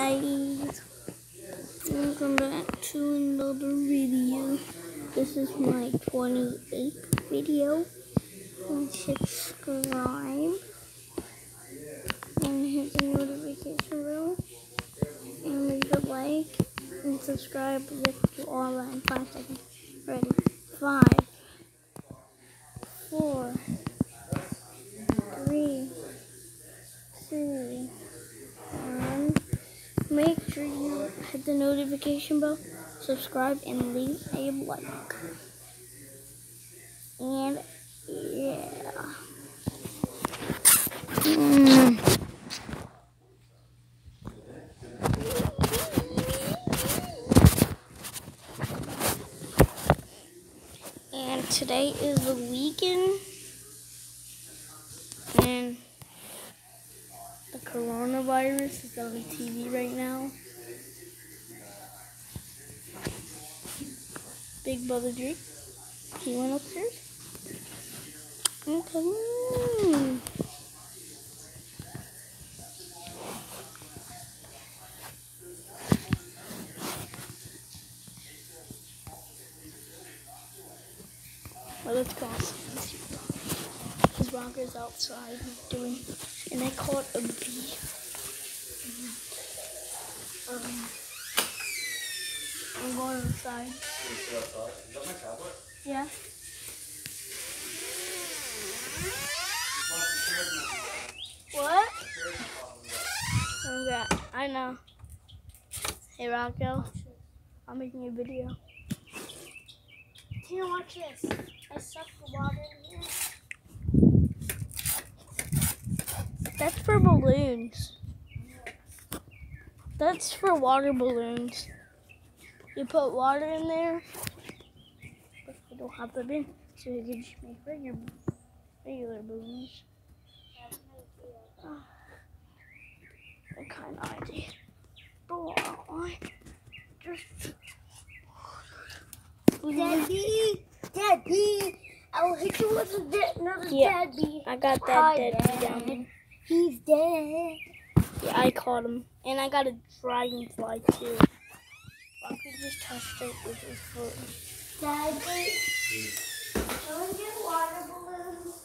guys, welcome back to another video. This is my 28th video. And subscribe and hit the notification bell and leave a like and subscribe. Let's do all that in five seconds. Ready? Five, four, Make sure you hit the notification bell, subscribe, and leave a like. And yeah. Mm. And today is the weekend. And coronavirus is on TV right now. Big brother Drake. He went upstairs. Okay. Well, let's go outside his Rocco's outside doing. And I caught a bee. Um, my tablet? Yeah. What? Okay, I know. Hey Rocco, I'm making a video. Here, watch this. I suck the water in here. That's for balloons. That's for water balloons. You put water in there, but you don't have the bin, so you can just make regular, regular balloons. Ah, what kind of idea? But I just. Daddy, Daddy, I will hit you with another Yeah. Daddy. I got that Hi, dead Dad. down. He's dead. Yeah, I caught him. And I got a dragonfly too. I could just touch it with his foot. Daddy, we get water balloons?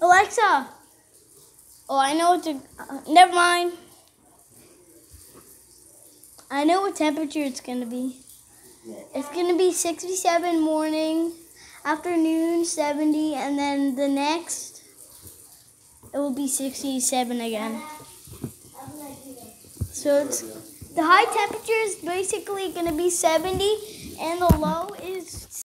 Alexa! Oh, I know what to. Uh, never mind. I know what temperature it's gonna be. It's gonna be 67 morning, afternoon 70, and then the next it will be 67 again. So it's the high temperature is basically gonna be 70, and the low is